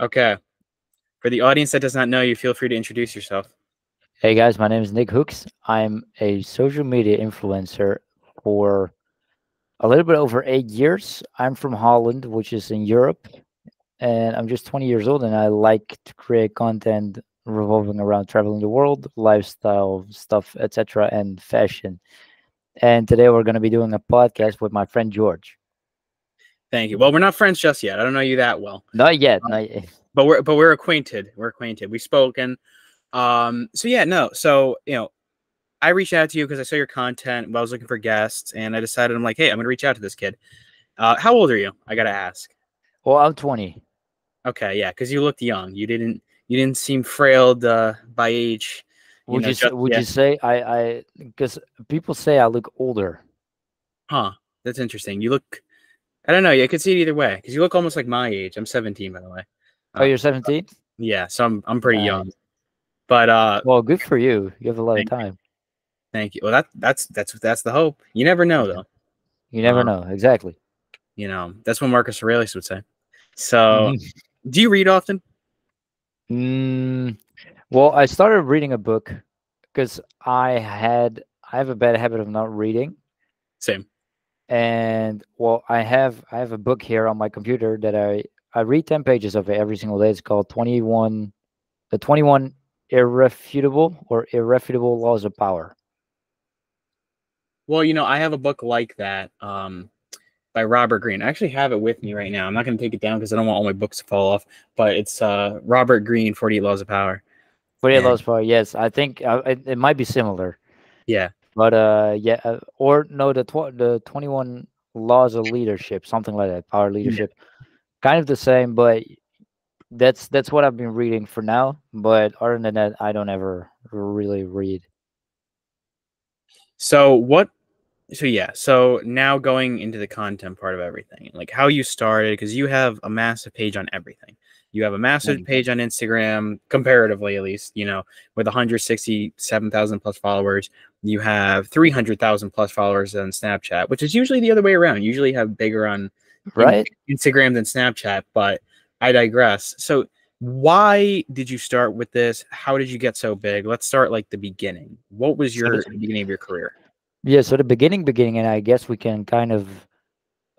Okay. For the audience that does not know you, feel free to introduce yourself. Hey guys, my name is Nick Hoox. I'm a social media influencer for a little bit over eight years. I'm from Holland, which is in Europe, and I'm just 20 years old, and I like to create content revolving around traveling the world, lifestyle stuff, etc., and fashion. And today we're going to be doing a podcast with my friend George. Thank you. Well, we're not friends just yet. I don't know you that well. Not yet. Um, not yet. But we're but we're acquainted. We're acquainted. We've spoken. Um. So yeah, no. So you know, I reached out to you because I saw your content. I was looking for guests, and I decided I'm like, hey, I'm gonna reach out to this kid. Uh, how old are you? I gotta ask. Well, I'm 20. Okay, yeah, because you looked young. You didn't you didn't seem frailed uh, by age. You would know, you just, would yeah. you say I I because people say I look older? Huh. That's interesting. You look I don't know. I could see it either way because you look almost like my age. I'm 17, by the way. Oh, you're 17? Uh, yeah, so I'm I'm pretty young. But uh, well, good for you. You have a lot of time. You. Thank you. Well, that that's that's that's the hope. You never know, though. You never um, know exactly. You know that's what Marcus Aurelius would say. So, do you read often? Mm, well, I started reading a book because I had I have a bad habit of not reading. Same and well i have i have a book here on my computer that i i read 10 pages of it every single day. It's called 21 the 21 irrefutable or irrefutable laws of power. Well you know i have a book like that um by robert greene. I actually have it with me right now. I'm not going to take it down because i don't want all my books to fall off but it's uh robert greene 48 laws of power. 48 laws of power yes. I think uh, it, it might be similar. Yeah but uh, yeah, uh, or no, the tw- the twenty one laws of leadership, something like that, power leadership, yeah. kind of the same. But that's that's what I've been reading for now. But other than that, I don't ever really read. So what? So yeah. So now going into the content part of everything, like how you started, because you have a massive page on everything. You have a massive page on Instagram, comparatively at least, you know, with 167,000 plus followers. You have 300,000 plus followers on Snapchat, which is usually the other way around. You usually have bigger on right Instagram than Snapchat, but I digress. So, why did you start with this? How did you get so big? Let's start like the beginning. What was your beginning of your career? Yeah, so the beginning, beginning, and I guess we can kind of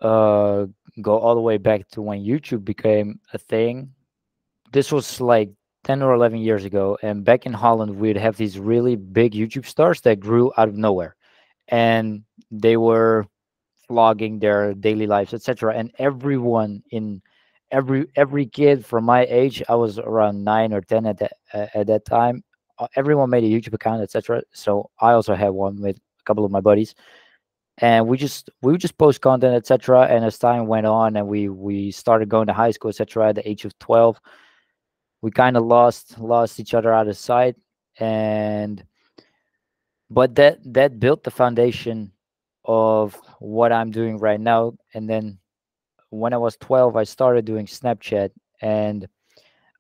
uh go all the way back to when YouTube became a thing this was like 10 or 11 years ago and back in holland we'd have these really big youtube stars that grew out of nowhere. And they were vlogging their daily lives etc and everyone in every every kid from my age i was around 9 or 10 at that uh, at that time uh, everyone made a youtube account etc so i also had one with a couple of my buddies. And we just we would just post content etc and as time went on and we we started going to high school etc at the age of 12 we kind of lost lost each other out of sight and but that that built the foundation of what i'm doing right now. And then when i was 12 i started doing snapchat and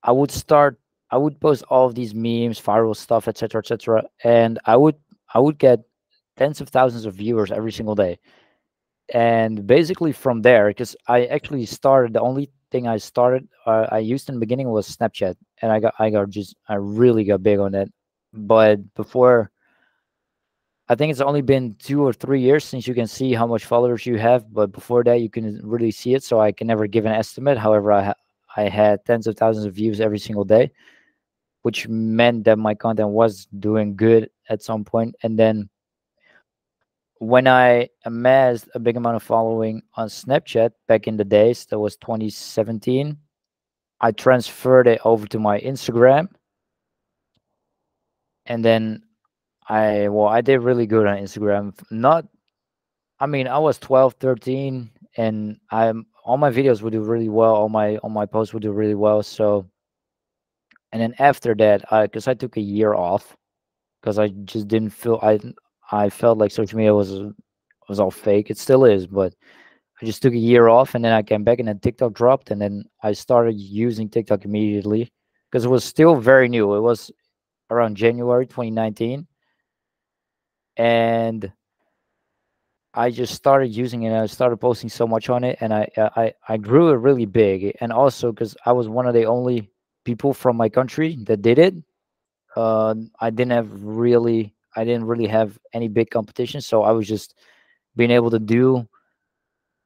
i would start i would post all of these memes viral stuff etc etc and i would i would get tens of thousands of viewers every single day. And basically from there because i actually started the only thing I started, uh, I used in the beginning was Snapchat, and I got, I got just, I really got big on that. But before, I think it's only been two or three years since you can see how much followers you have. But before that, you can really see it. So I can never give an estimate. However, I, I had tens of thousands of views every single day, which meant that my content was doing good at some point. And then when I amassed a big amount of following on Snapchat back in the days, that was 2017, I transferred it over to my Instagram. And then I, well, I did really good on Instagram. Not, I mean, I was 12, 13, and I'm, all my videos would do really well. All my, all my posts would do really well. So, and then after that, I, cause I took a year off because I just didn't feel, I, I felt like social media was was all fake. It still is, but I just took a year off and then I came back and then TikTok dropped and then I started using TikTok immediately because it was still very new. It was around January 2019. And I just started using it. I started posting so much on it, and I I I grew it really big. And also because I was one of the only people from my country that did it. Uh, I didn't have really I didn't really have any big competition, so I was just being able to do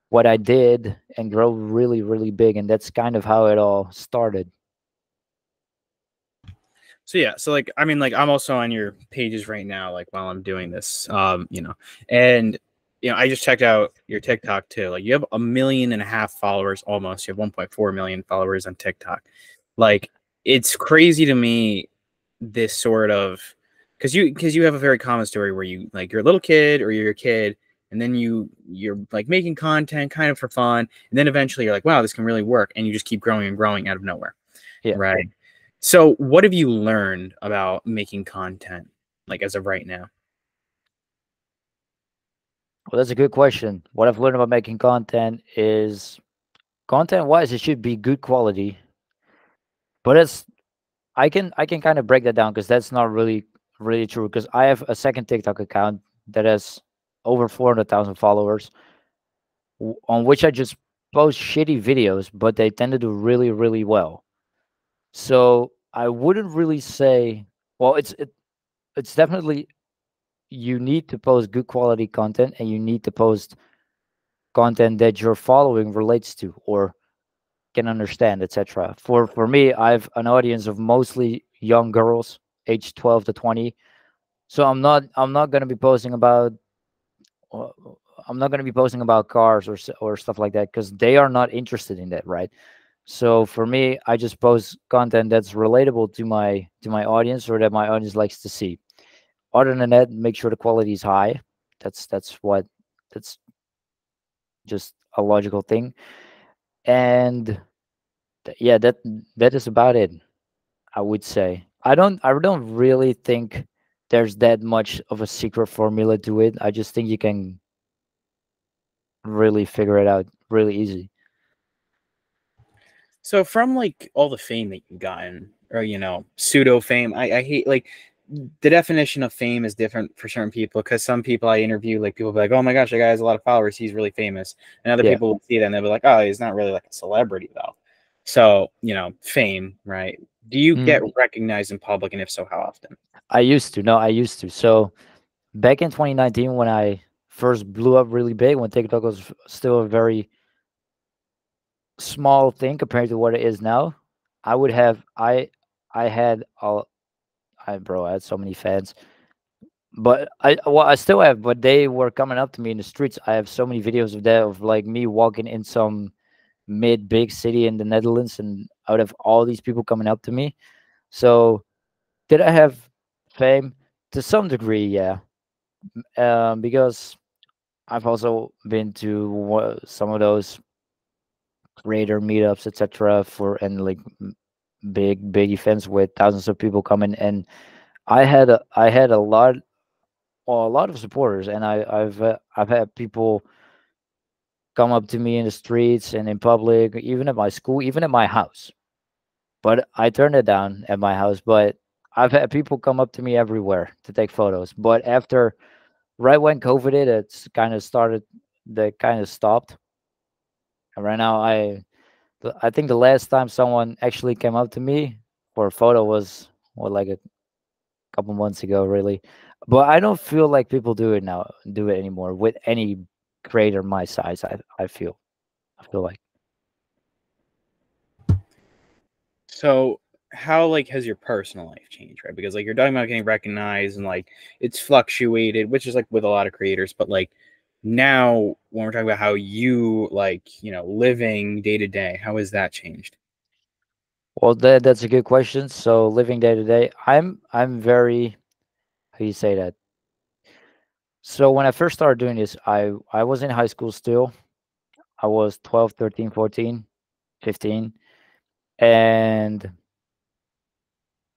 what I did and grow really really big, and that's kind of how it all started. So yeah, so like I mean like I'm also on your pages right now like while I'm doing this um you know and you know I just checked out your TikTok too. Like you have a million and a half followers almost. You have 1.4 million followers on TikTok. Like it's crazy to me this sort of cuz you cuz you have a very common story where you like you're a little kid or you're a kid and then you you're like making content kind of for fun and then eventually you're like wow this can really work and you just keep growing and growing out of nowhere. Yeah. Right. So, what have you learned about making content, like as of right now? Well, that's a good question. What I've learned about making content is content wise, it should be good quality. But it's I can I can kind of break that down because that's not really really true. Because I have a second TikTok account that has over four hundred thousand followers, on which I just post shitty videos, but they tend to do really really well. So I wouldn't really say. Well, it's it, it's definitely you need to post good quality content, and you need to post content that your following relates to or can understand, etc. For for me, I have an audience of mostly young girls, age twelve to twenty. So I'm not I'm not going to be posting about. Uh, I'm not going to be posting about cars or or stuff like that because they are not interested in that, right? So for me, I just post content that's relatable to my to my audience or that my audience likes to see. Other than that, make sure the quality is high. That's that's what that's just a logical thing. And th- yeah, that that is about it. I would say. I don't I don't really think there's that much of a secret formula to it. I just think you can really figure it out really easy. So from like all the fame that you've gotten, or you know, pseudo fame, I, I hate like the definition of fame is different for certain people because some people I interview, like people be like, "Oh my gosh, that guy has a lot of followers. He's really famous," and other yeah. people will see that and they'll be like, "Oh, he's not really like a celebrity though." So you know, fame, right? Do you mm. get recognized in public, and if so, how often? I used to. No, I used to. So back in 2019, when I first blew up really big, when TikTok was still a very small thing compared to what it is now. I would have I I had all I bro, I had so many fans. But I well I still have, but they were coming up to me in the streets. I have so many videos of that of like me walking in some mid big city in the Netherlands and out of all these people coming up to me. So did I have fame? To some degree, yeah. Um, because I've also been to some of those creator meetups, etc. For and like big big events with thousands of people coming. And I had a, I had a lot, well, a lot of supporters, and I I've uh, I've had people come up to me in the streets and in public, even at my school, even at my house. But I turned it down at my house. But I've had people come up to me everywhere to take photos. But after right when COVID hit, it's kind of started that kind of stopped. And right now, I I think the last time someone actually came up to me for a photo was what like a couple months ago, really. But I don't feel like people do it now, do it anymore with any creator my size. I I feel, I feel like. So how like has your personal life changed, right? Because like you're talking about getting recognized and like it's fluctuated, which is like with a lot of creators, but like now when we're talking about how you like you know living day to day how has that changed well that, that's a good question so living day to day i'm i'm very how do you say that so when i first started doing this i i was in high school still i was 12 13 14 15 and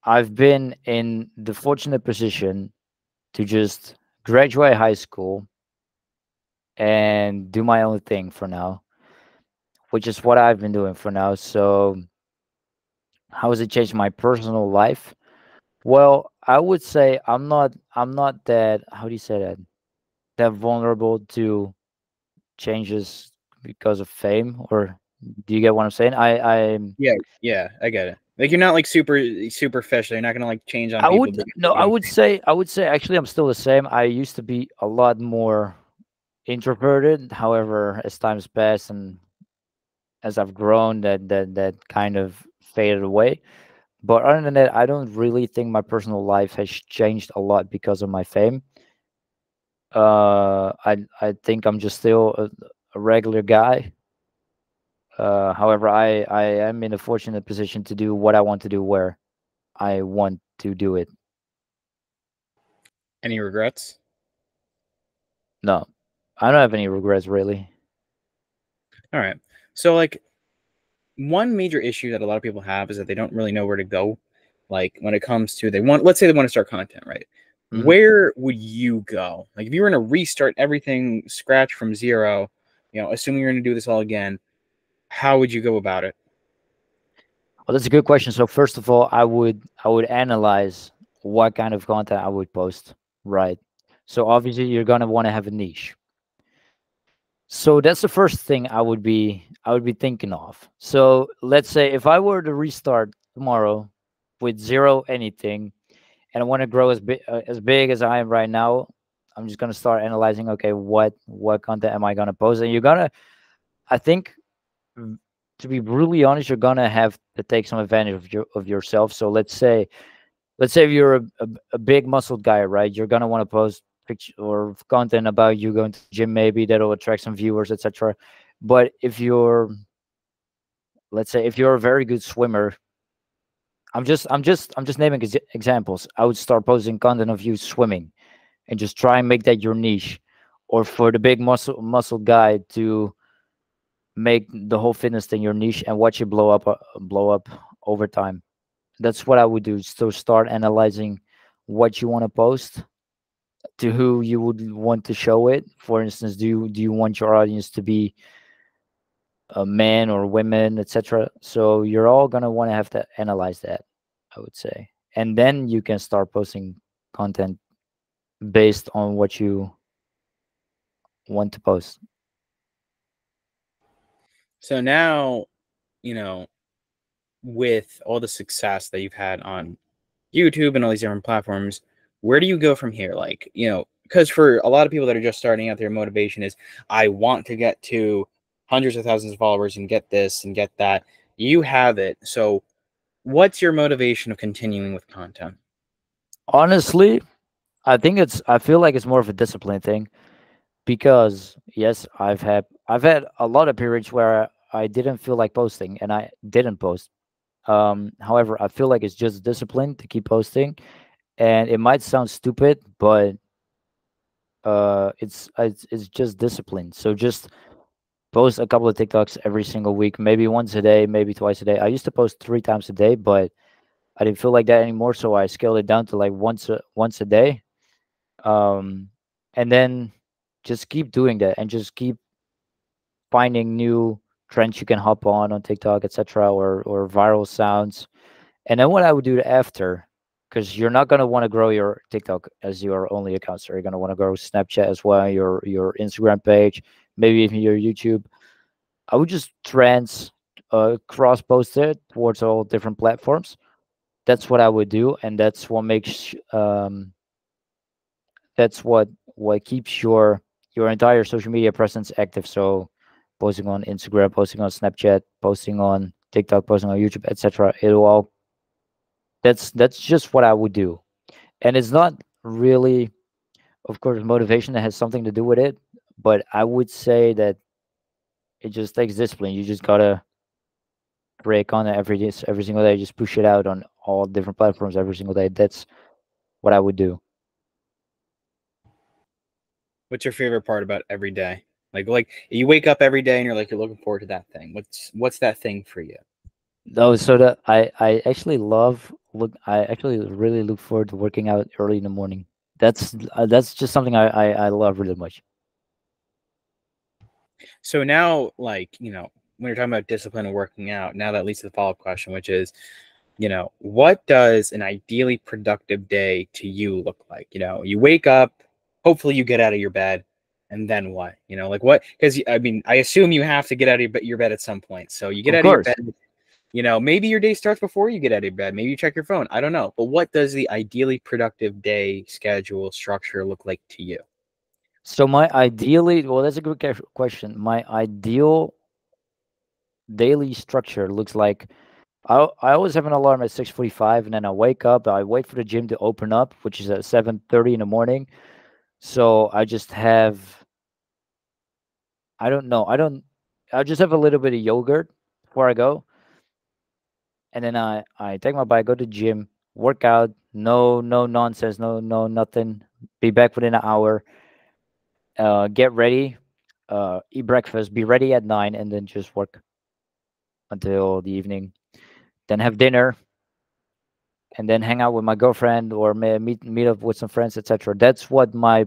i've been in the fortunate position to just graduate high school and do my own thing for now, which is what I've been doing for now. So, how has it changed my personal life? Well, I would say I'm not I'm not that how do you say that that vulnerable to changes because of fame or do you get what I'm saying? I I yeah yeah I get it. Like you're not like super superficial. You're not gonna like change on. I would no. I would say I would say actually I'm still the same. I used to be a lot more introverted. However, as times pass and as I've grown, that that that kind of faded away. But other than that, I don't really think my personal life has changed a lot because of my fame. Uh, I I think I'm just still a, a regular guy uh, however, I I am in a fortunate position to do what I want to do where I want to do it. Any regrets? No, I don't have any regrets really. All right. So like one major issue that a lot of people have is that they don't really know where to go. Like when it comes to they want let's say they want to start content, right? Mm-hmm. Where would you go? Like if you were going to restart everything scratch from zero, you know, assuming you're going to do this all again, how would you go about it? Well, that's a good question. So first of all, I would I would analyze what kind of content I would post, right? So obviously you're gonna want to have a niche. So that's the first thing I would be I would be thinking of. So let's say if I were to restart tomorrow with zero anything, and I want to grow as big uh, as big as I am right now, I'm just gonna start analyzing. Okay, what what content am I gonna post? And you're gonna, I think to be brutally honest, you're gonna have to take some advantage of your of yourself. So let's say, let's say you're a, a, a big muscled guy, right? You're gonna want to post picture or content about you going to gym, maybe that'll attract some viewers, etc. But if you're, let's say, if you're a very good swimmer, I'm just, I'm just, I'm just naming examples. I would start posting content of you swimming, and just try and make that your niche. Or for the big muscle muscle guy to make the whole fitness thing your niche and watch it blow up uh, blow up over time that's what i would do so start analyzing what you want to post to who you would want to show it for instance do you do you want your audience to be Uh, a man or women etc so you're all to want to have to analyze that i would say. And then you can start posting content based on what you want to post. So now, you know, with all the success that you've had on YouTube and all these different platforms, where do you go from here? Like, you know, because for a lot of people that are just starting out, their motivation is, I want to get to hundreds of thousands of followers and get this and get that. You have it. So, what's your motivation of continuing with content? Honestly, I think it's, I feel like it's more of a discipline thing because yes, I've had I've had a lot of periods where I didn't feel like posting and I didn't post. Um, however, I feel like it's just discipline to keep posting, and it might sound stupid, but uh, it's it's it's just discipline. So just post a couple of TikToks every single week, maybe once a day, maybe twice a day. I used to post three times a day, but I didn't feel like that anymore, so I scaled it down to like once a once a day. Um, and then just keep doing that and just keep finding new trends you can hop on on TikTok, etc., or or viral sounds. And then what I would do after, because you're not gonna want to grow your TikTok as your only account, so you're gonna want to grow Snapchat as well, your your Instagram page, maybe even your YouTube. I would just trans uh, cross post it towards all different platforms. That's what I would do, and that's what makes um, that's what what keeps your your entire social media presence active. So posting on Instagram, posting on Snapchat, posting on TikTok, posting on YouTube, etc. It'll all that's that's just what I would do. And it's not really of course motivation that has something to do with it, but I would say that it just takes discipline. You just gotta break on it every day, every single day. Just push it out on all different platforms every single day. That's what I would do. What's your favorite part about every day? Like, like you wake up every day and you're like you're looking forward to that thing. What's what's that thing for you? No, so that I I actually love look. I actually really look forward to working out early in the morning. That's uh, that's just something I, I I love really much. So now, like you know, when you're talking about discipline and working out, now that leads to the follow up question, which is, you know, what does an ideally productive day to you look like? You know, you wake up, hopefully you get out of your bed and then what? You know, like what? Because I mean, I assume you have to get out of your bed at some point. So you get Of out course. of your bed. You know, maybe your day starts before you get out of bed. Maybe you check your phone. I don't know. But what does the ideally productive day schedule structure look like to you? So my ideally, well, that's a good question. My ideal daily structure looks like I I always have an alarm at six forty five, and then I wake up. I wait for the gym to open up, which is at seven thirty in the morning. So I just have I don't know. I don't. I just have a little bit of yogurt before I go, and then I I take my bike, go to gym, work out. No no nonsense. No no nothing. Be back within an hour. Uh, get ready. Uh, eat breakfast. Be ready at nine, and then just work until the evening. Then have dinner, and then hang out with my girlfriend or may meet meet up with some friends, etc. That's what my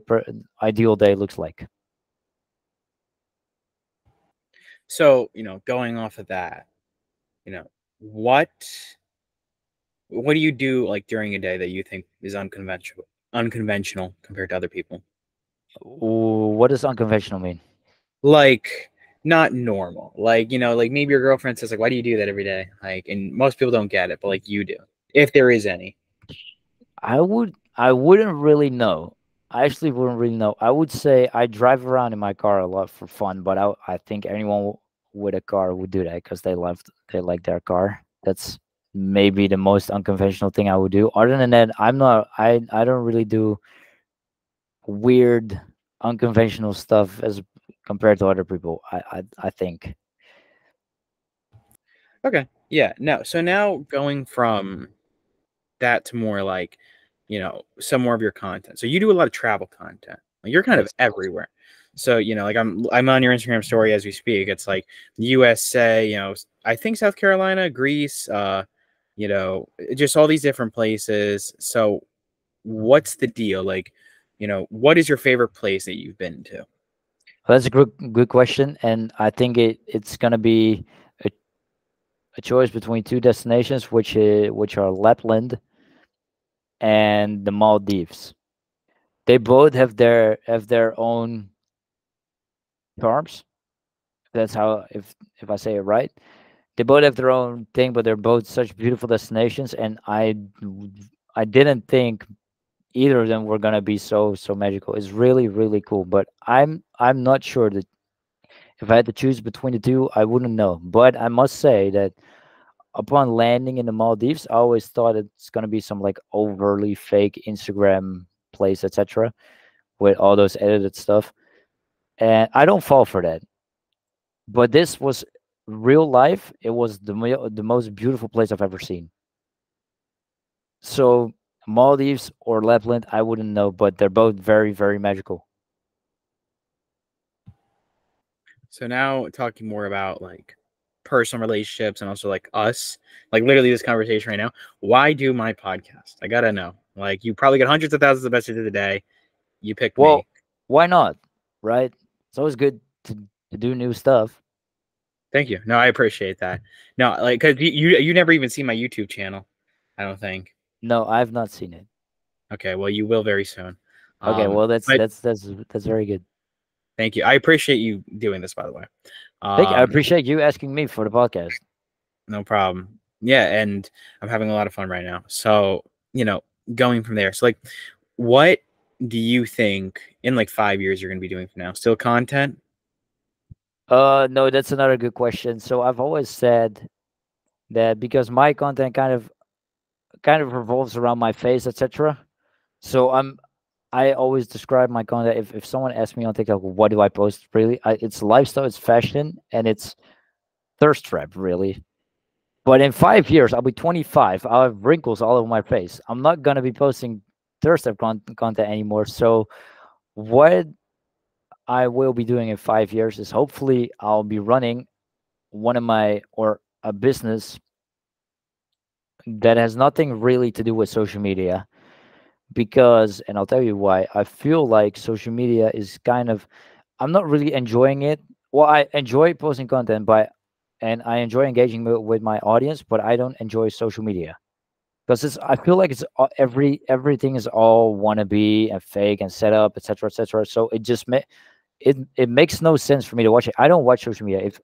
ideal day looks like. So, you know, going off of that, you know, what what do you do like during a day that you think is unconventional unconventional compared to other people? What does unconventional mean? Like not normal. Like, you know, like maybe your girlfriend says like why do you do that every day? Like and most people don't get it, but like you do. If there is any. I would I wouldn't really know. I actually wouldn't really know. I would say I drive around in my car a lot for fun, but I I think anyone with a car would do that because they love they like their car. That's maybe the most unconventional thing I would do. Other than that, I'm not I I don't really do weird unconventional stuff as compared to other people. I I, I think. Okay. Yeah. No. So now going from that to more like, you know, some more of your content. So you do a lot of travel content. Like you're kind of everywhere. So, you know, like I'm I'm on your Instagram story as we speak. It's like USA, you know, I think South Carolina, Greece, uh, you know, just all these different places. So what's the deal? Like, you know, what is your favorite place that you've been to? Well, that's a good good question, and I think it it's gonna be a, a choice between two destinations, which is, which are Lapland and the Maldives. They both have their have their own charms. That's how if if I say it right. They both have their own thing, but they're both such beautiful destinations, and I I didn't think either of them were gonna be so so magical. It's really really cool, but I'm I'm not sure that if I had to choose between the two, I wouldn't know. But I must say that upon landing in the Maldives, I always thought it's gonna be some like overly fake Instagram place, etc., with all those edited stuff, and I don't fall for that. But this was real life. It was the the most beautiful place I've ever seen. So Maldives or Lapland, I wouldn't know, but they're both very very magical. So now talking more about like personal relationships and also like us, like literally this conversation right now. Why do my podcast? I gotta know. Like you probably get hundreds of thousands of messages a day. You pick Well, me. why not? Right? It's always good to, to do new stuff. Thank you. No, I appreciate that. No, like because you, you you never even see my YouTube channel. I don't think. No, I've not seen it. Okay, well you will very soon. Okay, Um, well that's but- that's that's that's very good. thank you. I appreciate you doing this by the way. Thank you. I Um, appreciate you asking me for the podcast. No problem. Yeah, and I'm having a lot of fun right now. So, you know, going from there. So like what do you think in like 5 years you're going to be doing from now? Still content? Uh no, that's another good question. So I've always said that because my content kind of kind of revolves around my face, etc. So I'm I always describe my content if, if someone asks me on TikTok what do I post really I, it's lifestyle, it's fashion, and it's thirst trap really. But in five years, I'll be 25. I'll have wrinkles all over my face. I'm not gonna be posting thirst trap con- content anymore. So what I will be doing in five years is hopefully I'll be running one of my or a business that has nothing really to do with social media because and I'll tell you why I feel like social media is kind of I'm not really enjoying it. Well, I enjoy posting content but and I enjoy engaging with my audience, but I don't enjoy social media because it's I feel like it's every everything is all wannabe and fake and set up, etc., etc. So it just ma- it it makes no sense for me to watch it. I don't watch social media. If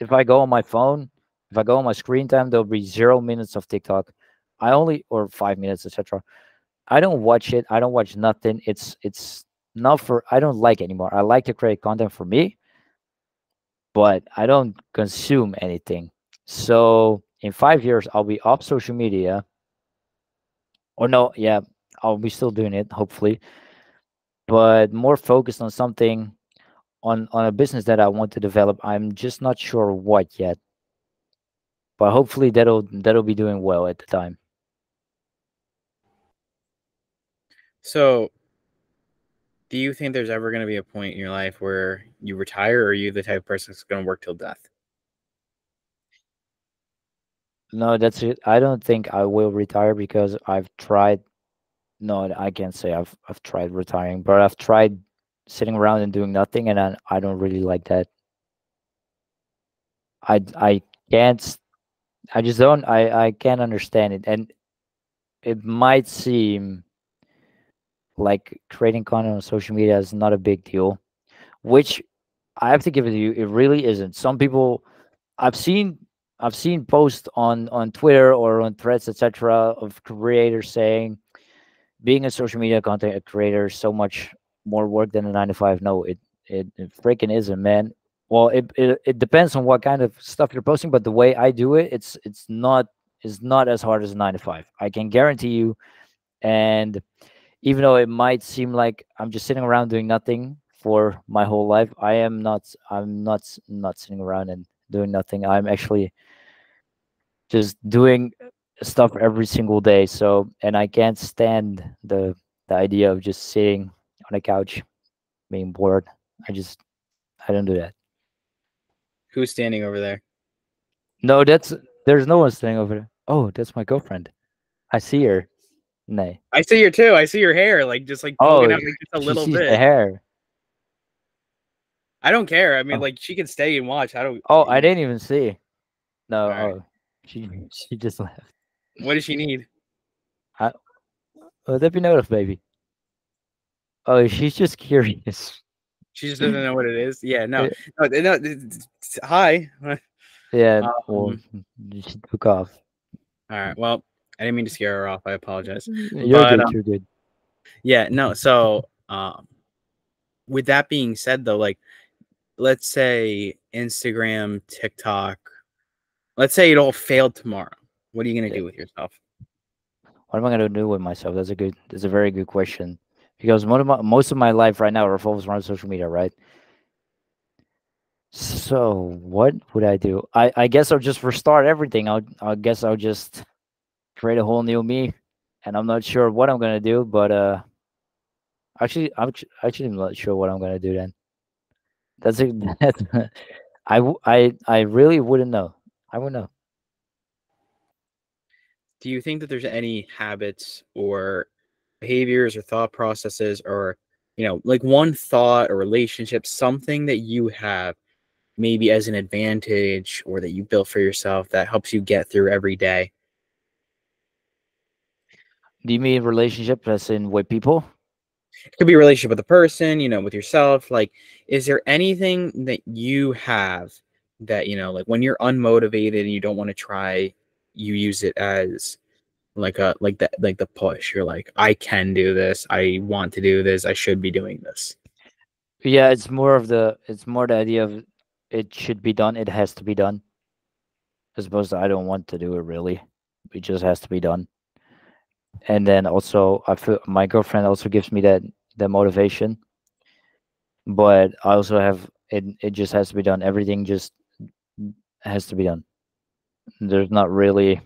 if I go on my phone, if I go on my screen time, there'll be zero minutes of TikTok. I only or five minutes, etc. I don't watch it. I don't watch nothing. It's it's not for I don't like anymore. I like to create content for me, but I don't consume anything. So in five years, I'll be off social media. Or no, yeah, I'll be still doing it, hopefully, but more focused on something on on a business that I want to develop. I'm just not sure what yet. But hopefully that'll that'll be doing well at the time. So, do you think there's ever going to be a point in your life where you retire, or are you the type of person that's going to work till death? No, that's it. I don't think I will retire because I've tried. No, I can't say I've I've tried retiring, but I've tried sitting around and doing nothing, and I, I don't really like that. I I can't. I just don't. I I can't understand it, and it might seem like creating content on social media is not a big deal, which I have to give it to you. It really isn't. Some people I've seen I've seen posts on on Twitter or on threads, etc., of creators saying being a social media content creator is so much more work than a nine to five. No, it it, it freaking isn't, man. Well, it, it it depends on what kind of stuff you're posting, but the way I do it, it's it's not it's not as hard as a nine to five. I can guarantee you. And even though it might seem like I'm just sitting around doing nothing for my whole life, I am not. I'm not not sitting around and doing nothing. I'm actually just doing stuff every single day. So, and I can't stand the the idea of just sitting on a couch being bored. I just I don't do that. Who's standing over there? No, that's there's no one standing over there. Oh, that's my girlfriend. I see her. Nay. I see her too. I see her hair, like just like oh, out, like, just a little bit. The hair. I don't care. I mean, oh. like she can stay and watch. I don't. Oh, I didn't even see. No. Right. Oh, she she just left. What does she need? I, oh, let me know, baby. Oh, she's just curious. She just doesn't know what it is. Yeah, no, no, no hi. Yeah, um, well, she took off. All right. Well, I didn't mean to scare her off. I apologize. You're but, good. Um, you're good. Yeah. No. So, um, with that being said, though, like, let's say Instagram, TikTok, let's say it all failed tomorrow. What are you gonna do with yourself? What am I gonna do with myself? That's a good. That's a very good question because most of my, most of my life right now revolves around social media, right? So what would I do? I, I guess I'll just restart everything. I'll I guess I'll just create a whole new me, and I'm not sure what I'm gonna do, but uh, actually I'm actually not sure what I'm gonna do then. That's a that's I I I really wouldn't know. I wouldn't know. Do you think that there's any habits or behaviors or thought processes or you know like one thought or relationship something that you have maybe as an advantage or that you built for yourself that helps you get through every day? Do you mean relationship as in with people? It could be a relationship with a person you know with yourself like is there anything that you have that you know like when you're unmotivated and you don't want to try you use it as like a like that like the push. You're like i can do this. I want to do this. I should be doing this. Yeah it's more of the it's more the idea of it should be done. It has to be done. As opposed to i don't want to do it really. It just has to be done. And then also i feel my girlfriend also gives me that that motivation. But i also have it it just has to be done. Everything just has to be done. There's not really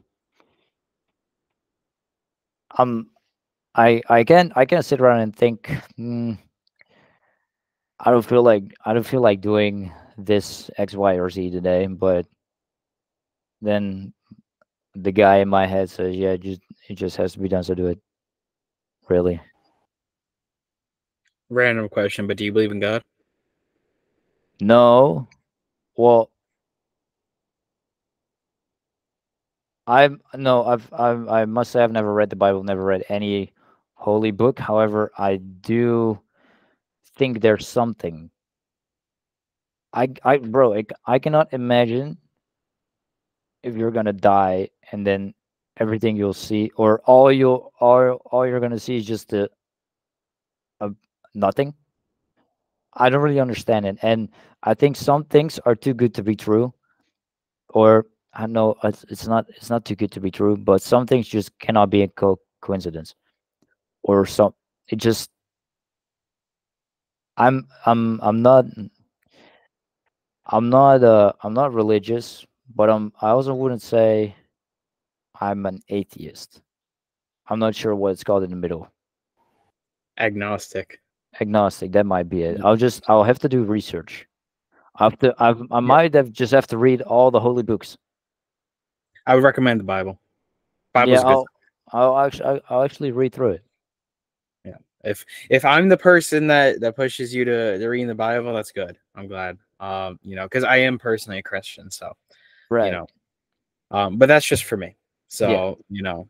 um i i can i can sit around and think mm, i don't feel like i don't feel like doing this x y or z today but then the guy in my head says yeah just it just has to be done so do it. Really? Random question but do you believe in god? No. Well I'm no, I've, I've I must say I've never read the Bible, never read any holy book. However, I do think there's something I, I, bro, I, I cannot imagine if you're gonna die and then everything you'll see, or all you, all, all you're gonna see is just a, a nothing. I don't really understand it, and I think some things are too good to be true, or I know it's, it's not, it's not too good to be true, but some things just cannot be a co- coincidence, or some. It just I'm I'm I'm not I'm not uh I'm not religious, but I'm I also wouldn't say I'm an atheist. I'm not sure what it's called in the middle. Agnostic. Agnostic, that might be it. I'll just I'll have to do research. I have to I I might have just have to read all the holy books. I would recommend the Bible. Bible's yeah. I'll I'll actually I'll, I'll actually read through it. Yeah. if if I'm the person that that pushes you to, to read the Bible, that's good. I'm glad. Um, you know, because I am personally a Christian, so Right. you know, um, but that's just for me. So you know,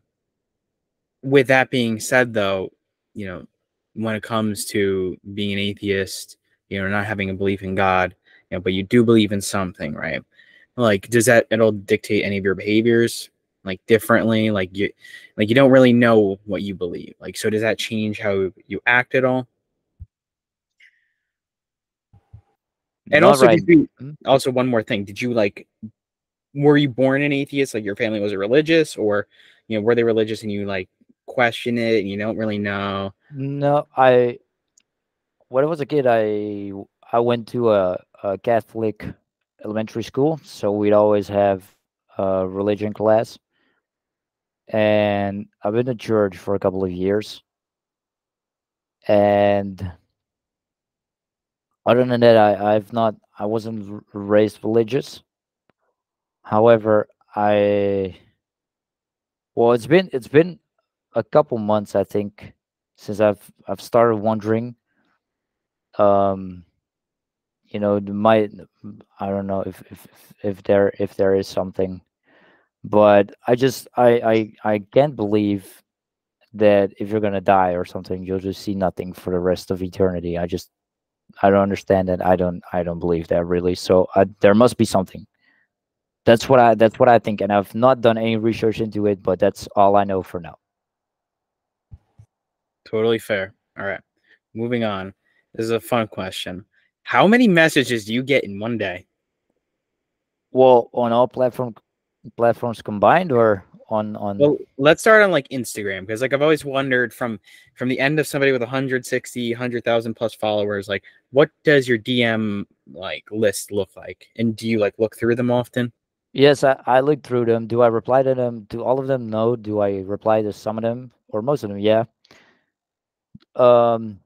with that being said, though, you know, when it comes to being an atheist, you know, not having a belief in God, you know, but you do believe in something, right? Like, does that it'll dictate any of your behaviors? like differently like you like you don't really know what you believe like so does that change how you act at all and Not also right. did you, Hmm? also one more thing did you like were you born an atheist like your family was religious or you know were they religious and you like question it and you don't really know No, I when I was a kid, I I went to a, a Catholic elementary school, so we'd always have a religion class, and I've been to church for a couple of years, and other than that, I I've not I wasn't raised religious. However, I well, it's been it's been a couple months, I think, since I've I've started wondering um you know might i don't know if if if there if there is something but i just i i i can't believe that if you're gonna die or something you'll just see nothing for the rest of eternity. I just i don't understand that i don't i don't believe that really. So I, there must be something. That's what i that's what i think and i've not done any research into it but that's all i know for now. Totally fair. All right. Moving on. This is a fun question how many messages do you get in one day well on all platform platforms combined or on on Well, let's start on like Instagram because like I've always wondered from from the end of somebody with 160, 100,000 plus followers, like what does your DM like list look like? And do you like look through them often? Yes, I, I look through them. Do I reply to them? Do all of them? No. Do I reply to some of them or most of them? Yeah. Um,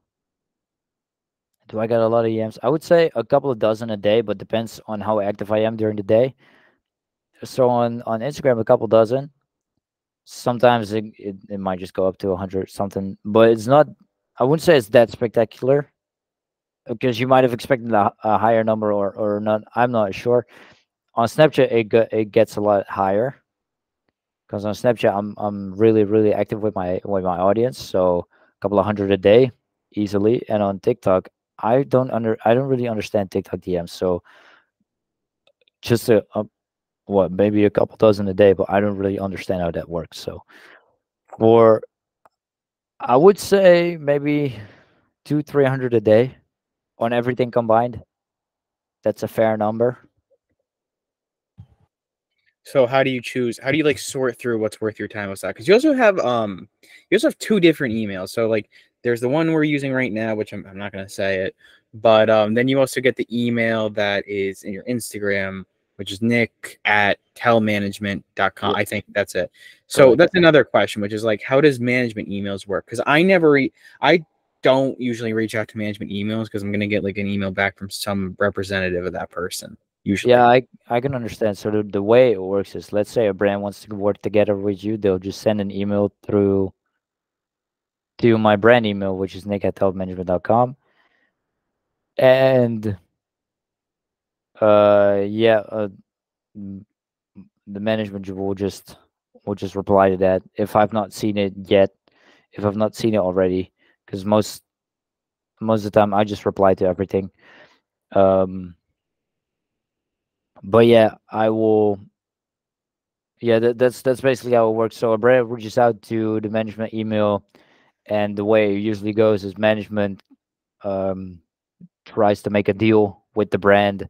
do I get a lot of EMs? I would say a couple of dozen a day, but depends on how active I am during the day. So on on Instagram, a couple dozen. Sometimes it, it, it might just go up to a hundred something, but it's not. I wouldn't say it's that spectacular because you might have expected a, a higher number or or not. I'm not sure on Snapchat it it gets a lot higher because on Snapchat I'm I'm really really active with my with my audience, so a couple of hundred a day easily. And on TikTok, I don't under I don't really understand TikTok DMs, so just a, a what maybe a couple dozen a day, but I don't really understand how that works. So for I would say maybe two three hundred a day on everything combined. That's a fair number. So how do you choose? How do you like sort through what's worth your time that? Because you also have um you also have two different emails. So like there's the one we're using right now, which I'm, I'm not gonna say it, but um then you also get the email that is in your Instagram, which is nick at telmanagement.com. I think that's it. So that's another question, which is like how does management emails work? Because I never re- I don't usually reach out to management emails because I'm gonna get like an email back from some representative of that person. Usually. Yeah, I I can understand. So the, the way it works is, let's say a brand wants to work together with you, they'll just send an email through to my brand email, which is nick at telmanagement.com. And uh yeah, uh, the management will just will just reply to that if I've not seen it yet, if I've not seen it already, because most most of the time I just reply to everything. Um but yeah, I will. Yeah, that, that's that's basically how it works. So a brand reaches out to the management email, and the way it usually goes is management um, tries to make a deal with the brand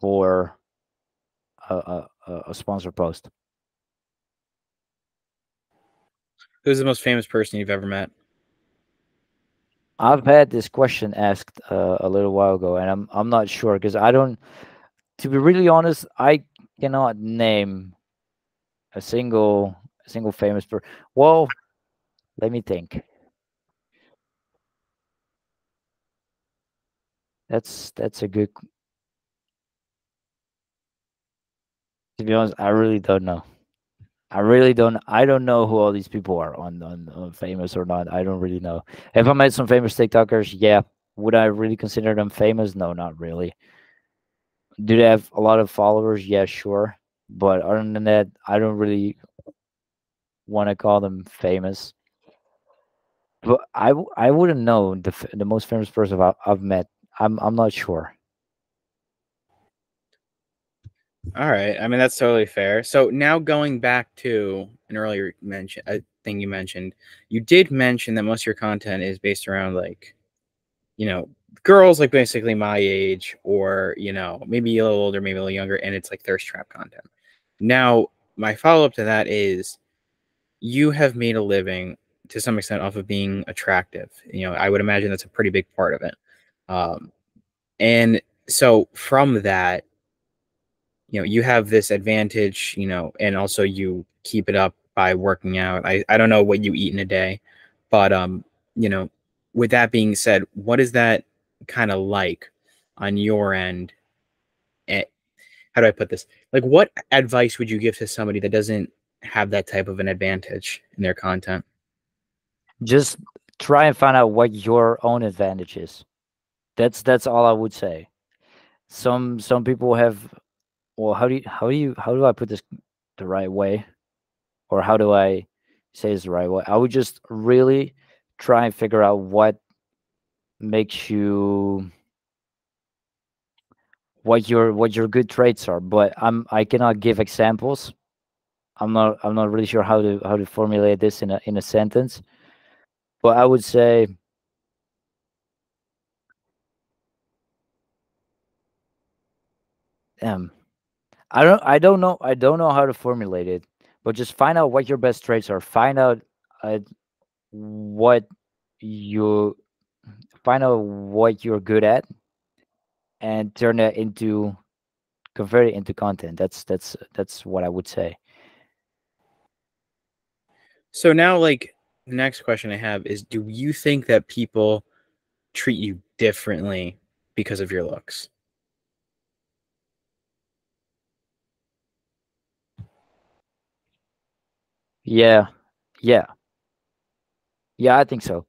for a, a, a sponsor post. Who's the most famous person you've ever met? I've had this question asked uh, a little while ago, and I'm I'm not sure because I don't. To be really honest, I cannot name a single a single famous person. Well, let me think. That's that's a good. To be honest, I really don't know. I really don't. I don't know who all these people are on, on, on famous or not. I don't really know. Have I met some famous TikTokers? Yeah. Would I really consider them famous? No, not really. Do they have a lot of followers? Yeah, sure. But other than that, I don't really want to call them famous. But I I wouldn't know the the most famous person I've, I've met. I'm I'm not sure. All right. I mean, that's totally fair. So now going back to an earlier mention, a thing you mentioned, you did mention that most of your content is based around like, you know, girls like basically my age or, you know, maybe a little older, maybe a little younger, and it's like thirst trap content. Now, my follow up to that is you have made a living to some extent off of being attractive. You know, I would imagine that's a pretty big part of it. Um, and so from that, you know you have this advantage you know and also you keep it up by working out i, I don't know what you eat in a day but um you know with that being said what is that kind of like on your end and eh, how do i put this like what advice would you give to somebody that doesn't have that type of an advantage in their content just try and find out what your own advantage is. That's that's all i would say. Some some people have well how do you how do you how do i put this the right way? Or how do i say this the right way? I would just really try and figure out what makes you what your what your good traits are. But i'm i cannot give examples. I'm not i'm not really sure how to how to formulate this in a in a sentence but i would say um I don't I don't know I don't know how to formulate it, but just find out what your best traits are. Find out uh, what you find out what you're good at and turn it into convert it into content. That's that's that's what I would say. So now like next question I have is do you think that people treat you differently because of your looks? Yeah. Yeah. Yeah, I think so.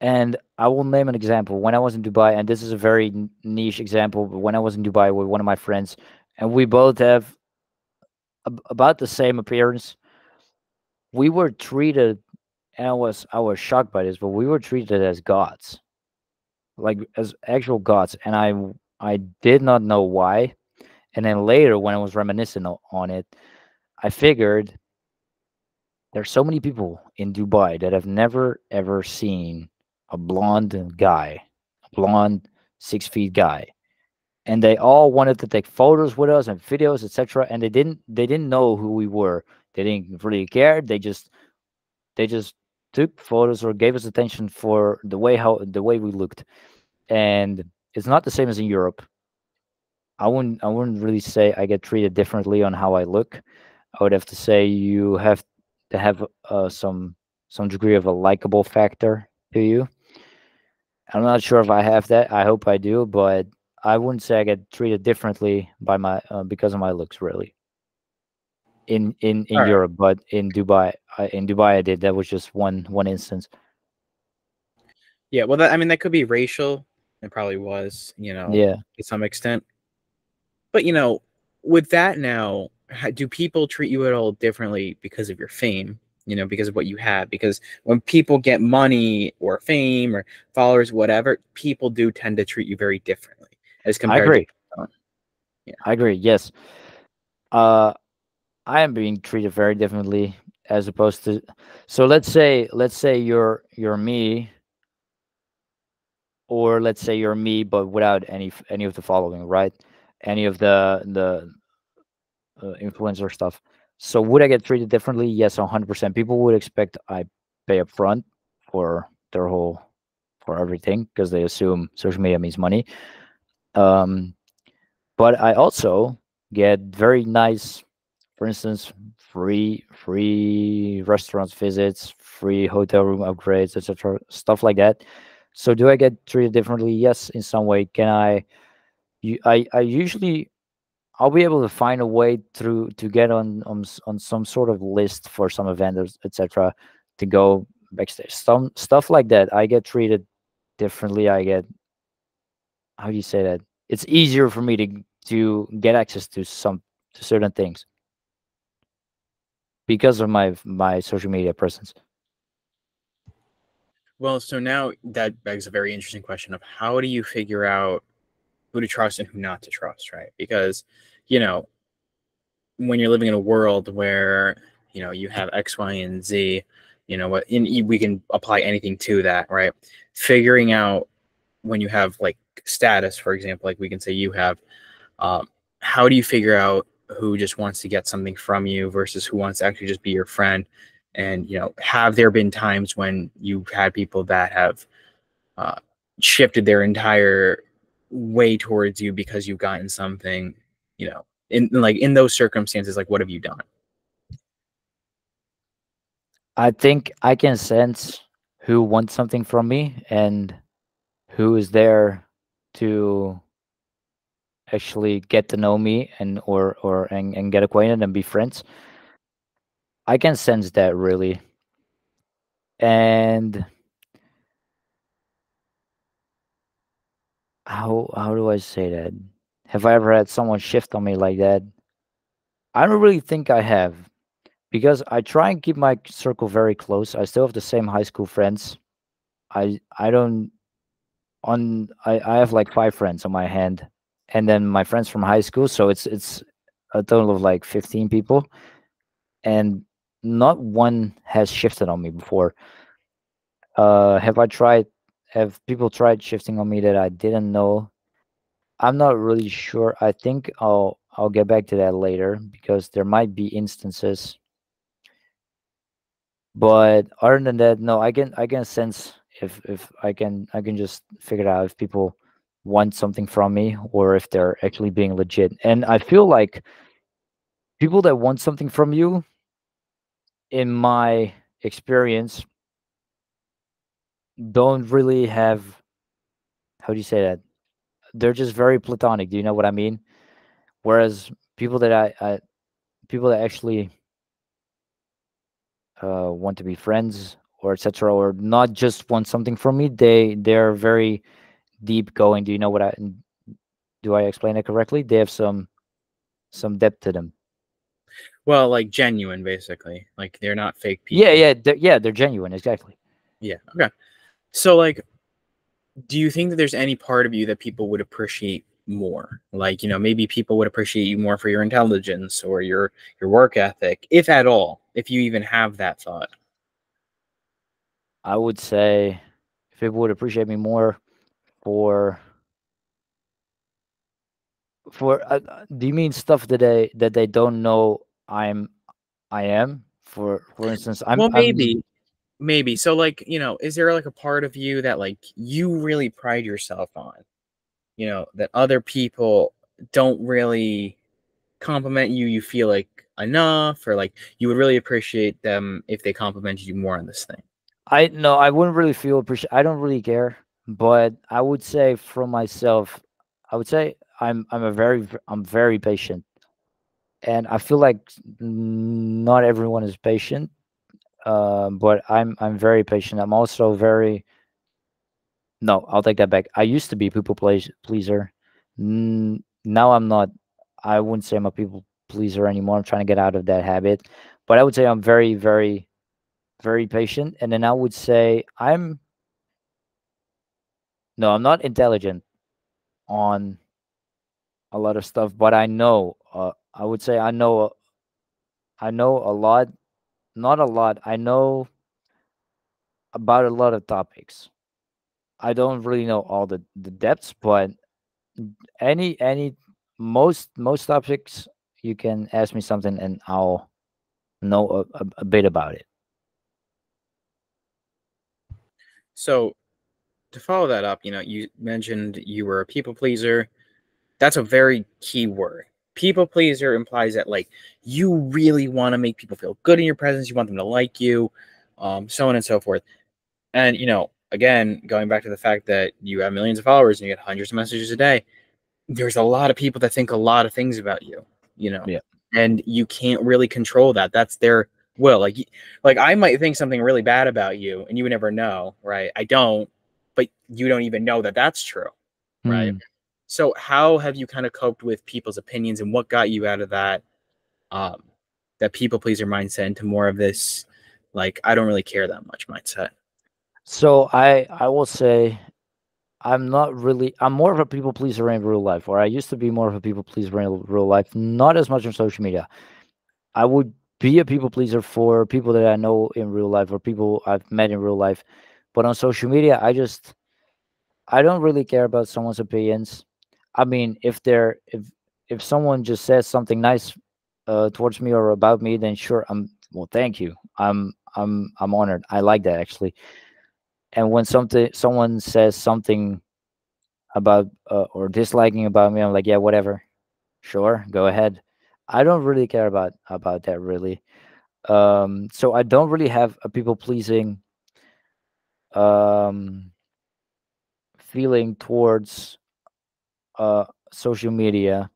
And I will name an example. When I was in Dubai, and this is a very niche example, but when I was in Dubai with one of my friends, and we both have ab- about the same appearance, we were treated, and I was I was shocked by this, but we were treated as gods, like as actual gods, and I I did not know why. And then later, when I was reminiscing on it, I figured there's so many people in Dubai that have never ever seen a blonde guy, a blonde six feet guy, and they all wanted to take photos with us and videos, etc. And they didn't they didn't know who we were. They didn't really care. They just they just took photos or gave us attention for the way how the way we looked, and it's not the same as in Europe. I wouldn't I wouldn't really say I get treated differently on how I look. I would have to say you have to have uh, some some degree of a likable factor to you. I'm not sure if I have that. I hope I do, but I wouldn't say I get treated differently by my uh, because of my looks, really. In in in All Europe, right. but in Dubai, I, in Dubai, I did. That was just one one instance. Yeah, well, that, I mean, that could be racial. It probably was, you know, yeah, to some extent. But you know, with that now, how, do people treat you at all differently because of your fame? You know, because of what you have. Because when people get money or fame or followers, whatever, people do tend to treat you very differently as compared. I agree. To Yeah. I agree. Yes. Uh, I am being treated very differently as opposed to. So let's say, let's say you're you're me, or let's say you're me, but without any any of the following, right? Any of the the uh, influencer stuff. So would I get treated differently? Yes, one hundred percent. People would expect I pay up front for their whole for everything because they assume social media means money. Um, but I also get very nice, for instance, free free restaurants visits, free hotel room upgrades, etc. Stuff like that. So do I get treated differently? Yes, in some way. Can I? You, I I usually I'll be able to find a way through to get on on on some sort of list for some vendors, etc. To go backstage, some stuff like that. I get treated differently. I get how do you say that? It's easier for me to to get access to some to certain things because of my my social media presence. Well, so now that begs a very interesting question of how do you figure out who to trust and who not to trust, right? Because, you know, when you're living in a world where, you know, you have X, Y, and Z, you know, what in we can apply anything to that, right? Figuring out when you have like status, for example, like we can say you have, um, how do you figure out who just wants to get something from you versus who wants to actually just be your friend? And you know, have there been times when you've had people that have uh, shifted their entire way towards you because you've gotten something? You know, in like in those circumstances, like what have you done? I think I can sense who wants something from me and who is there to actually get to know me and or or and, and get acquainted and be friends. I can sense that really. And how how do I say that? Have I ever had someone shift on me like that? I don't really think I have because I try and keep my circle very close. I still have the same high school friends. I I don't on I, I have like five friends on my hand and then my friends from high school. So it's it's a total of like 15 people. And not one has shifted on me before. Uh have I tried have people tried shifting on me that I didn't know? I'm not really sure. I think I'll I'll get back to that later because there might be instances. But other than that, no, I can I can sense if if I can I can just figure out if people want something from me or if they're actually being legit. And I feel like people that want something from you in my experience don't really have how do you say that they're just very platonic do you know what i mean whereas people that i, I people that actually uh, want to be friends or etc or not just want something from me they they're very deep going do you know what i do i explain it correctly they have some some depth to them Well, like genuine, basically. Like they're not fake people. yeah yeah they're, yeah they're genuine exactly Yeah. Okay. So, like, do you think that there's any part of you that people would appreciate more? Like, you know, maybe people would appreciate you more for your intelligence or your your work ethic, if at all, if you even have that thought. i would say if people would appreciate me more for for uh, do you mean stuff that they that they don't know i'm i am for for instance i'm well, I'm- maybe, maybe. So, like, you know, is there like a part of you that like you really pride yourself on? You know, that other people don't really compliment you. You feel like enough, or like you would really appreciate them if they complimented you more on this thing. I no, I wouldn't really feel appreciate. I don't really care, but I would say for myself, I would say I'm I'm a very I'm very patient, and I feel like not everyone is patient. Uh, but I'm I'm very patient. I'm also very no, I'll take that back. I used to be people pleas- pleaser. Now I'm not. I wouldn't say I'm a people pleaser anymore. I'm trying to get out of that habit, but I would say I'm very very very patient and then i would say i'm no i'm not intelligent on a lot of stuff, but I know. Uh, I would say I know. I know a lot. Not a lot. I know about a lot of topics. I don't really know all the the depths, but any any most most topics you can ask me something and I'll know a, a, a bit about it. So to follow that up, you know, you mentioned you were a people pleaser. That's a very key word. People pleaser implies that like you really want to make people feel good in your presence, you want them to like you, um, so on and so forth. And you know, again, going back to the fact that you have millions of followers and you get hundreds of messages a day, there's a lot of people that think a lot of things about you, you know. Yeah. And you can't really control that. That's their will. Like like I might think something really bad about you and you would never know, right? I don't, but you don't even know that that's true, right? Mm. So how have you kind of coped with people's opinions and what got you out of that um that people pleaser mindset into more of this like I don't really care that much mindset? So I I will say I'm not really I'm more of a people pleaser in real life, or I used to be more of a people pleaser in real life, not as much on social media. I would be a people pleaser for people that I know in real life or people I've met in real life. But on social media, I just I don't really care about someone's opinions. I mean, if they're if if someone just says something nice uh, towards me or about me, then sure, I'm well. Thank you. I'm I'm I'm honored. I like that actually. And when something someone says something about uh, or disliking about me, I'm like, yeah, whatever. Sure, go ahead. I don't really care about about that really. Um, so I don't really have a people pleasing um feeling towards uh social media.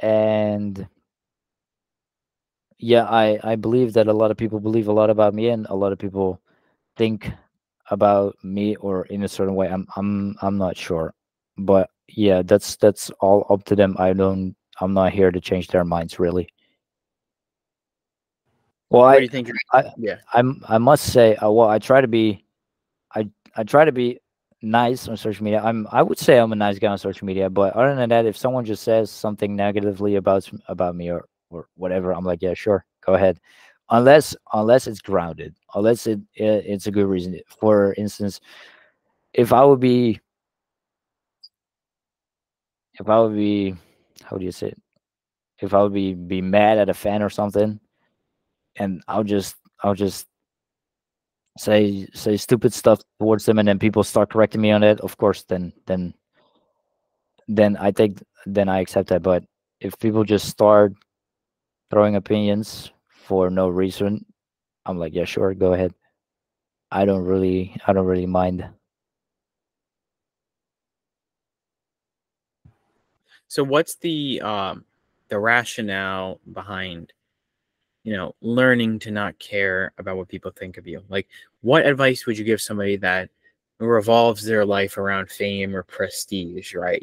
And yeah i i believe that a lot of people believe a lot about me and a lot of people think about me or in a certain way. I'm i'm i'm not sure. But yeah that's that's all up to them. I don't i'm not here to change their minds really well What i do you think? I- yeah. I'm I must say, uh, well, I try to be, I I try to be nice on social media. I'm I would say I'm a nice guy on social media, but other than that, if someone just says something negatively about about me or or whatever, I'm like, yeah, sure, go ahead, unless unless it's grounded, unless it, it it's a good reason. For instance, if I would be, if I would be, how do you say it? If I would be be mad at a fan or something, and I'll just I'll just say say stupid stuff towards them and then people start correcting me on it of course then then then i take then i accept that. But if people just start throwing opinions for no reason i'm like yeah sure go ahead. I don't really i don't really mind. So what's the um the rationale behind you know learning to not care about what people think of you? Like what advice would you give somebody that revolves their life around fame or prestige, right?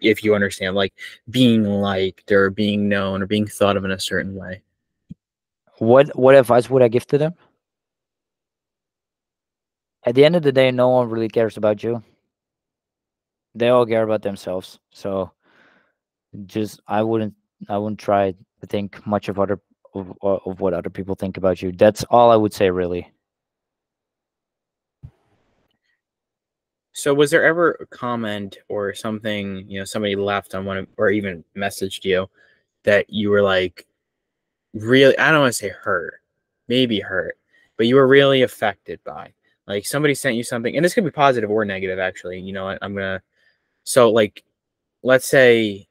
If you understand like being liked or being known or being thought of in a certain way. what what advice would i give to them at the end of the day no one really cares about you they all care about themselves so just i wouldn't i wouldn't try to think much of other of, of of what other people think about you that's all i would say really So was there ever a comment or something, you know, somebody left on one of, or even messaged you that you were like really I don't want to say hurt, maybe hurt, but you were really affected by? Like somebody sent you something, and this could be positive or negative actually. You know what? I'm gonna so like let's say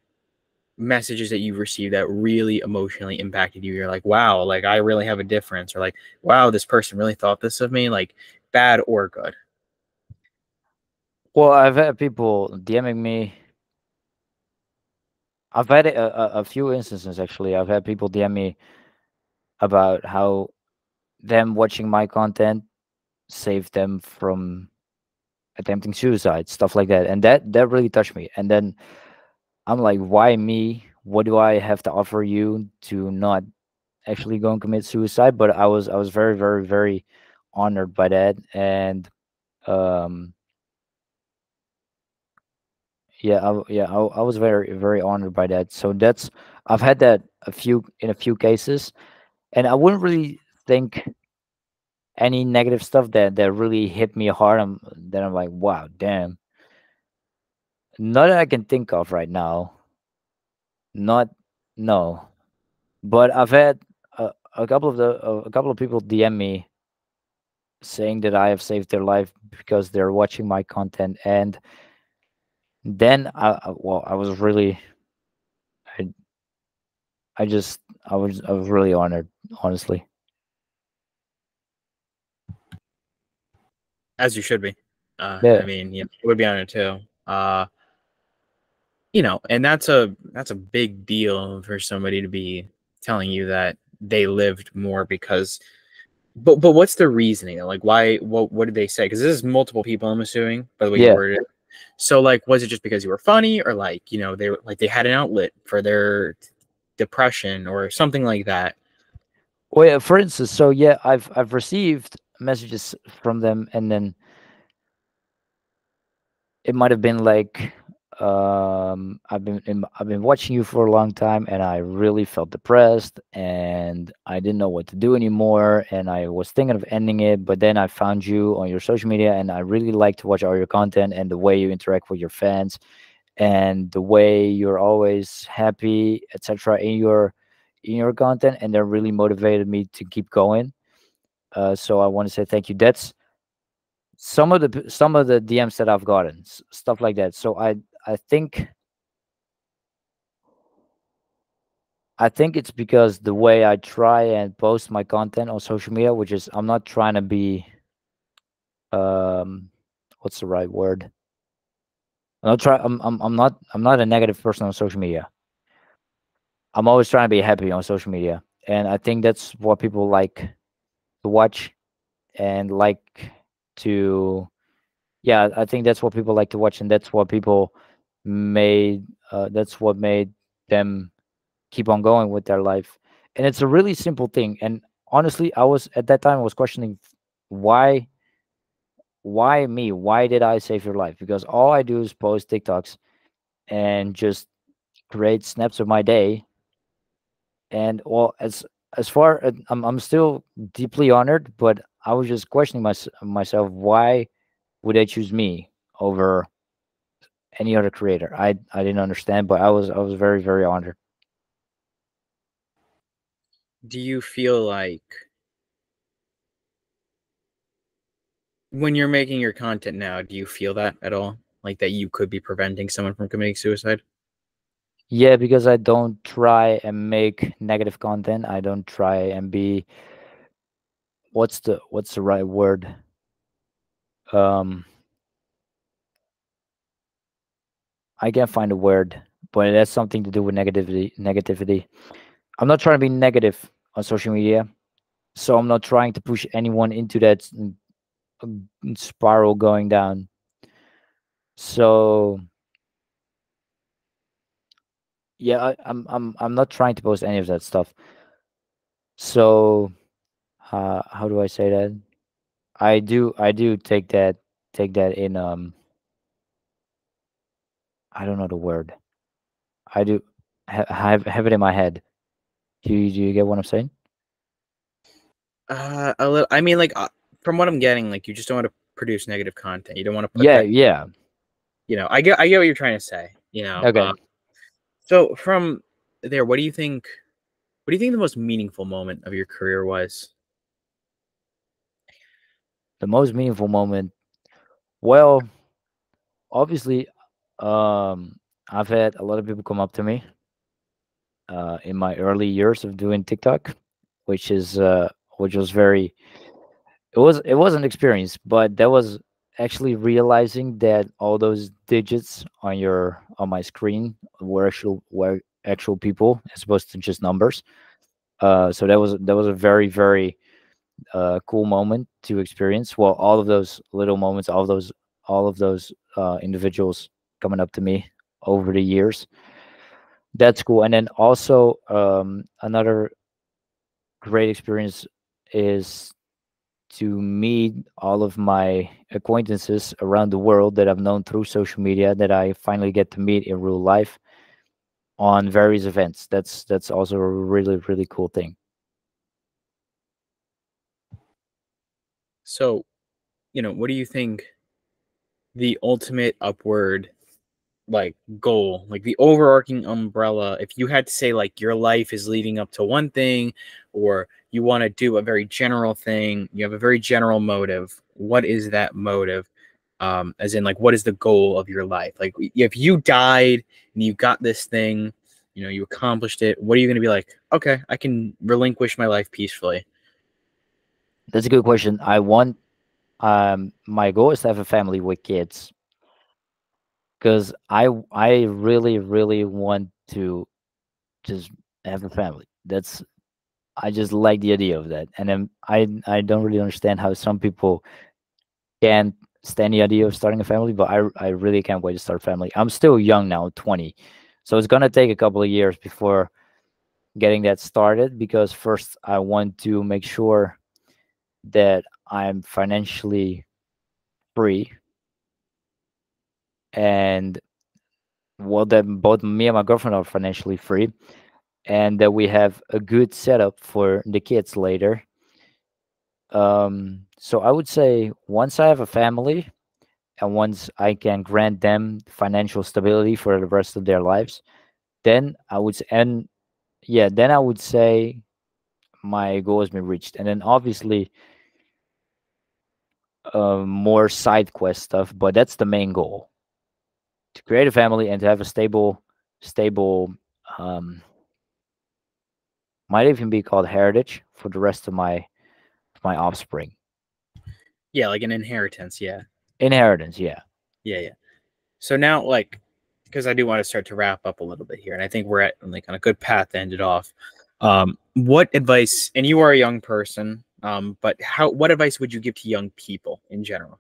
messages that you've received that really emotionally impacted you. You're like, wow, like I really have a difference, or like, wow, this person really thought this of me, like bad or good. well i've had people dming me i've had a, a, a few instances actually i've had people dm me about how them watching my content saved them from attempting suicide stuff like that and that that really touched me and then i'm like why me what do i have to offer you to not actually go and commit suicide but i was i was very very very honored by that and um yeah, I, yeah, I, I was very very honored by that. So that's I've had that a few in a few cases, and I wouldn't really think any negative stuff that that really hit me hard. I'm then I'm like, wow, damn. Not that I can think of right now. Not no, but I've had a, a couple of the a couple of people DM me saying that I have saved their life because they're watching my content and then I well I was really I I just I was I was really honored honestly. As you should be. Uh, yeah. I mean, you know, it would be honored too. Uh, you know, and that's a that's a big deal for somebody to be telling you that they lived more because but but what's the reasoning? Like why what what did they say? Because this is multiple people, I'm assuming, by the way yeah. you worded it. So like was it just because you were funny or like, you know, they were like they had an outlet for their depression or something like that? Well yeah, for instance, so yeah, I've I've received messages from them and then it might have been like um i've been in, i've been watching you for a long time and i really felt depressed and i didn't know what to do anymore and i was thinking of ending it but then i found you on your social media and i really like to watch all your content and the way you interact with your fans and the way you're always happy etc in your in your content and that really motivated me to keep going. Uh, so i want to say thank you. That's some of the some of the dms that i've gotten stuff like that. So i I think I think it's because the way I try and post my content on social media, which is I'm not trying to be um what's the right word? I'm not try I'm, I'm I'm not I'm not a negative person on social media. I'm always trying to be happy on social media. And I think that's what people like to watch and like to yeah, I think that's what people like to watch and that's what people made uh, that's what made them keep on going with their life. And it's a really simple thing. And honestly i was at that time i was questioning why why me? Why did i save your life? Because all i do is post tiktoks and just create snaps of my day. And well as as far I'm, I'm still deeply honored but i was just questioning my, myself why would they choose me over any other creator. I I didn't understand, but I was I was very very honored. Do you feel like when you're making your content now, do you feel that at all? Like that you could be preventing someone from committing suicide? Yeah, because I don't try and make negative content. I don't try and be what's the what's the right word? Um I can't find a word, but it has something to do with negativity. Negativity. I'm not trying to be negative on social media, so I'm not trying to push anyone into that spiral going down. So yeah, I, I'm I'm I'm not trying to post any of that stuff. So uh, how do I say that? I do I do take that take that in um I don't know the word. I do have have it in my head. Do you, do you get what I'm saying? Uh, a little. I mean, like uh, from what I'm getting, like you just don't want to produce negative content. You don't want to. Put yeah, that, yeah. You know, I get, I get what you're trying to say. You know. Okay. Uh, so from there, what do you think? What do you think the most meaningful moment of your career was? The most meaningful moment. Well, obviously, um, I've had a lot of people come up to me uh, in my early years of doing TikTok, which is uh, which was very it was it was an experience, but that was actually realizing that all those digits on your on my screen were actual were actual people as opposed to just numbers. Uh, so that was that was a very very uh, cool moment to experience. Well, all of those little moments, all of those all of those uh, individuals coming up to me over the years. That's cool. And then also um, another great experience is to meet all of my acquaintances around the world that I've known through social media that I finally get to meet in real life on various events. That's that's also a really really cool thing. So, you know, what do you think the ultimate upward like goal, like the overarching umbrella, if you had to say like your life is leading up to one thing or you want to do a very general thing, you have a very general motive, what is that motive? Um, as in like what is the goal of your life? Like if you died and you got this thing, you know, you accomplished it, what are you going to be like, okay, I can relinquish my life peacefully? That's a good question. I want um my goal is to have a family with kids because I I really really want to just have a family. That's I just like the idea of that, and then I I don't really understand how some people can't stand the idea of starting a family, but I I really can't wait to start a family. I'm still young now, 20, so it's gonna take a couple of years before getting that started because first I want to make sure that I'm financially free and well that both me and my girlfriend are financially free and that we have a good setup for the kids later. Um so i would say once i have a family and once i can grant them financial stability for the rest of their lives then i would and yeah then i would say my goal has been reached. And then obviously uh, more side quest stuff but that's the main goal to create a family and to have a stable stable um might even be called heritage for the rest of my my offspring. Yeah like an inheritance yeah. Inheritance yeah. Yeah yeah. So now like because i do want to start to wrap up a little bit here and i think we're at like on a good path to end it off. Um what advice and you are a young person um but how what advice would you give to young people in general?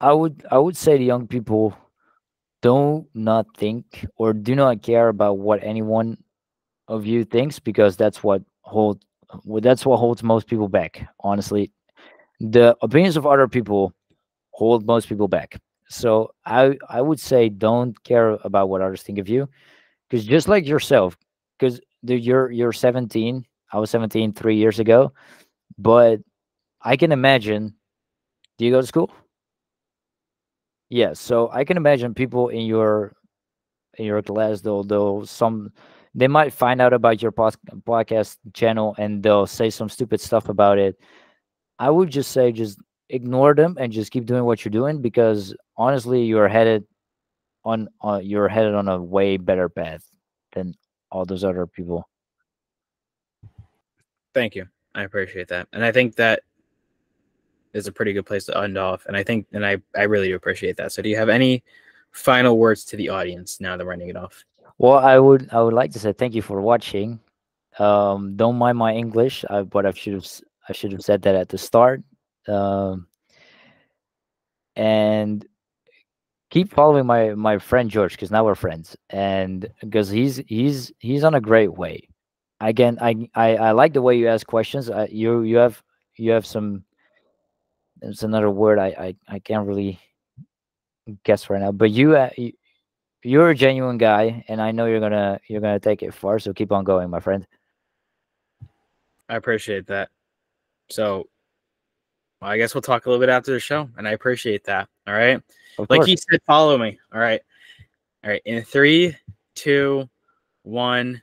I would i would say to young people don't not think or do not care about what anyone of you thinks because that's what hold well, that's what holds most people back honestly. The opinions of other people hold most people back. So i i would say don't care about what others think of you because just like yourself because you're you're 17 i was 17 three years ago but i can imagine do you go to school yeah, so I can imagine people in your in your class they'll they'll some they might find out about your podcast channel and they'll say some stupid stuff about it. I would just say just ignore them and just keep doing what you're doing because honestly you're headed on uh, you're headed on a way better path than all those other people. Thank you. I appreciate that. And I think that is a pretty good place to end off. And I think, and I, I really do appreciate that. So do you have any final words to the audience now that we're ending it off? Well, I would, I would like to say thank you for watching. Um, don't mind my English, I, but I should have, I should have said that at the start. Um, and keep following my my friend George because now we're friends, and because he's he's he's on a great way. Again, I I, I like the way you ask questions. I, you you have you have some there's another word I, I I can't really guess right now. But you, uh, you you're a genuine guy, and I know you're gonna you're gonna take it far. So keep on going, my friend. I appreciate that. So, well, I guess we'll talk a little bit after the show, and I appreciate that. All right. Of like course. he said, follow me. All right. All right. In three, two, one.